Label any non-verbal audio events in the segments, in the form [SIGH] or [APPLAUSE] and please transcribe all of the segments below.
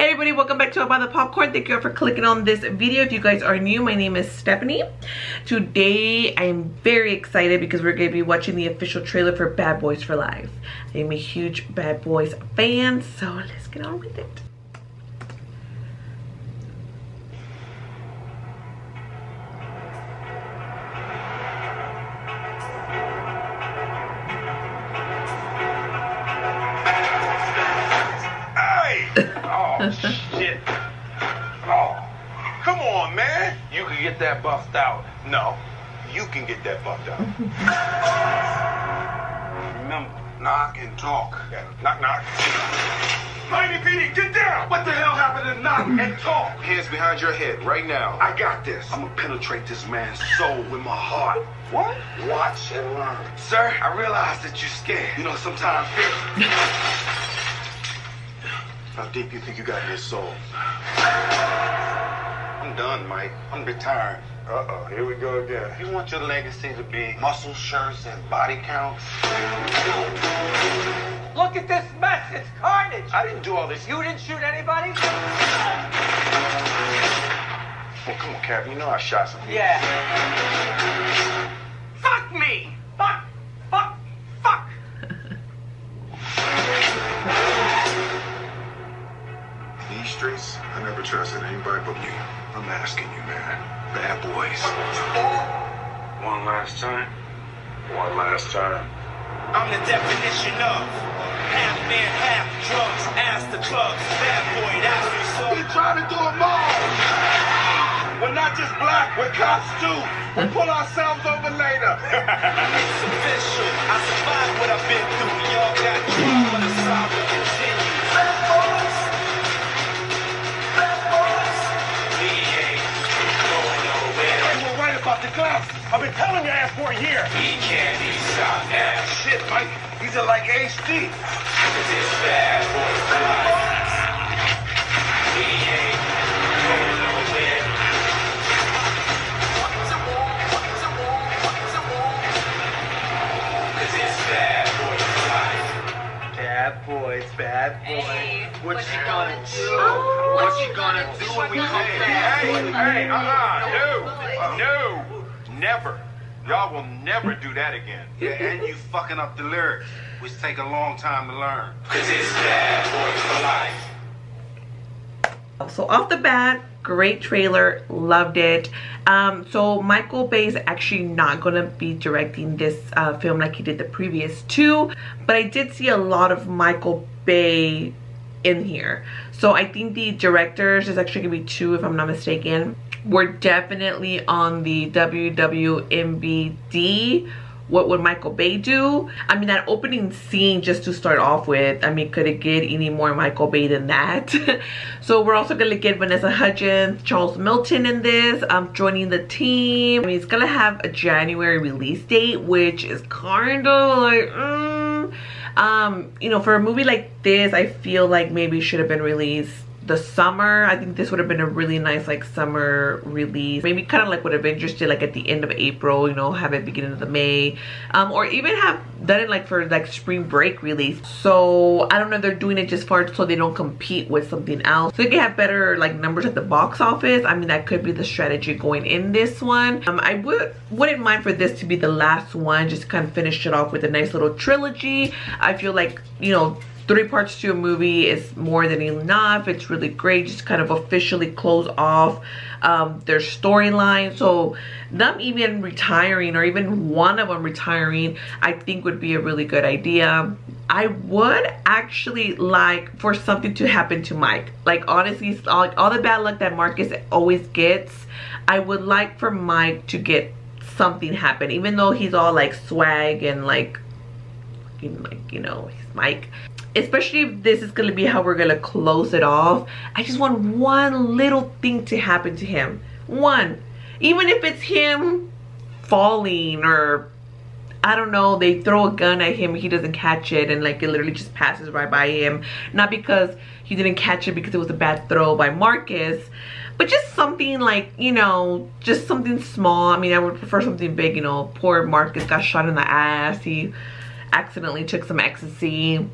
Hey everybody, welcome back to I'll Buy the Popcorn. Thank you all for clicking on this video. If you guys are new, my name is Stephanie. Today, I'm very excited because we're going to be watching the official trailer for Bad Boys for Life. I'm a huge Bad Boys fan, so let's get on with it. Shit. Oh, come on, man. You can get that buffed out. No, you can get that buffed out. Remember, knock and talk. Yeah, knock, knock. Mighty Petey, get down! What the hell happened to knock and talk? Hands behind your head right now. I got this. I'm gonna penetrate this man's soul with my heart. What? Watch and learn. Sir, I realize that you're scared. You know, sometimes fear. How deep you think you got in his soul? I'm done, Mike. I'm retired. Uh-oh, here we go again. You want your legacy to be muscle shirts and body counts? Look at this mess. It's carnage. I didn't do all this. You didn't shoot anybody? Well, come on, Cap. You know I shot some people. Yeah. Fuck me. I never trusted anybody but you. I'm asking you, man. Bad boys. One last time. One last time. I'm the definition of half man, half drugs, ass the clubs, bad boy, that's what's up. We trying to do them all. We're not just black, we're cops too. We pull ourselves over later. [LAUGHS] It's official. I survived what I've been through. Y'all got drama, the saga continues. Bad I've been telling your ass for a year. He can't be stopped now. Shit, Mike. These are like HD. Cause it's bad boys for life. We ain't going nowhere. Cause it's bad boys for life. Bad boys, bad boys. Hey, what what you you gonna gonna do? Oh, what what you you gonna gonna do do when we come we back? Hey, hey, uh-uh, no, uh, no, never. Y'all will never do that again. [LAUGHS] Yeah, and you fucking up the lyrics, which take a long time to learn. Cause it's bad boys for life. So off the bat, great trailer, loved it. Um, so Michael Bay is actually not gonna be directing this uh, film like he did the previous two, but I did see a lot of Michael Bay in here. So I think the directors is actually gonna be two if I'm not mistaken. We're definitely on the WWMBD what would Michael Bay do? I mean, that opening scene just to start off with, I mean, could it get any more Michael Bay than that? [LAUGHS] so we're also gonna get Vanessa Hudgens, Charles Melton in this, um, joining the team. I mean, it's gonna have a January release date, which is kind of like, mm. um, you know, for a movie like this, I feel like maybe should have been released the summer i think this would have been a really nice like summer release. Maybe kind of like what avengers did like at the end of april you know have it beginning of the may. Um or even have done it like for like spring break release. So i don't know they're doing it just for so they don't compete with something else. So they can have better like numbers at the box office. I mean that could be the strategy going in this one. Um i would wouldn't mind for this to be the last one just kind of finish it off with a nice little trilogy. I feel like you know three parts to a movie is more than enough. It's really great. Just kind of officially close off um, their storyline. So them even retiring or even one of them retiring i think would be a really good idea. I would actually like for something to happen to mike. Like honestly all, all the bad luck that marcus always gets i would like for mike to get something happen. Even though he's all like swag and like like you know mike especially if this is gonna be how we're gonna close it off i just want one little thing to happen to him one even if it's him falling or I don't know, they throw a gun at him, he doesn't catch it, and like it literally just passes right by him. Not because he didn't catch it because it was a bad throw by Marcus, but just something like, you know, just something small. I mean, I would prefer something big, you know. Poor Marcus got shot in the ass, he accidentally took some ecstasy.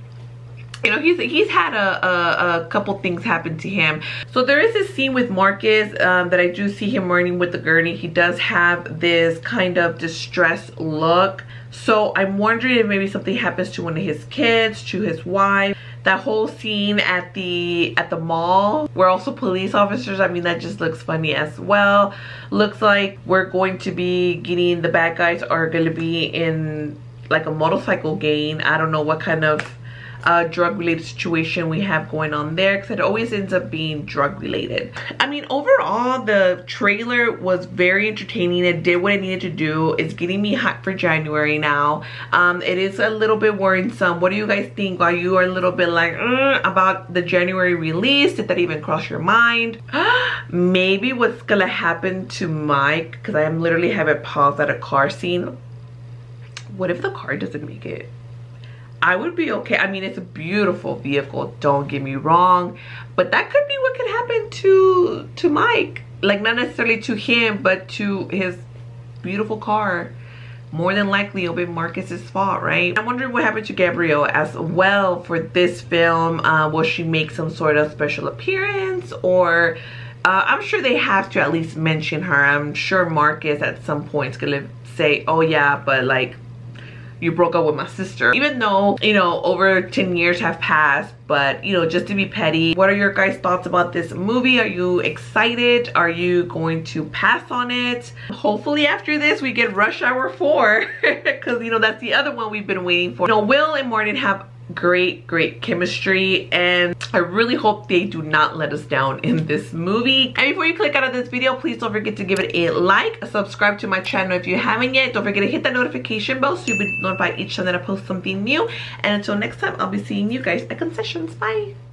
You know he's he's had a, a, a couple things happen to him. So there is this scene with marcus um, that i do see him running with the gurney. He does have this kind of distressed look. So i'm wondering if maybe something happens to one of his kids to his wife. That whole scene at the at the mall we're also police officers i mean that just looks funny as well. Looks like we're going to be getting the bad guys are going to be in like a motorcycle gang i don't know what kind of uh, drug related situation we have going on there because it always ends up being drug related. I mean overall the trailer was very entertaining. It did what it needed to do. It's getting me hot for January now. Um, it is a little bit worrisome. What do you guys think? Are you a little bit like mm, about the January release? Did that even cross your mind? [GASPS] Maybe what's gonna happen to Mike because I am literally have it paused at a car scene. What if the car doesn't make it? I would be okay. I mean, it's a beautiful vehicle, don't get me wrong, but that could be what could happen to to Mike. Like not necessarily to him, but to his beautiful car. More than likely it'll be Marcus's fault, right? I'm wondering what happened to Gabrielle as well for this film. Uh, will she make some sort of special appearance or uh, I'm sure they have to at least mention her. I'm sure Marcus at some point is gonna say, oh yeah, but like you broke up with my sister. Even though you know over 10 years have passed but you know just to be petty what are your guys thoughts about this movie? Are you excited? Are you going to pass on it? Hopefully after this we get rush hour 4 [LAUGHS] because you know that's the other one we've been waiting for. You know will and martin have great great chemistry and i really hope they do not let us down in this movie. And before you click out of this video please don't forget to give it a like subscribe to my channel if you haven't yet. Don't forget to hit that notification bell so you'll be notified each time that i post something new. And until next time i'll be seeing you guys at concessions. Bye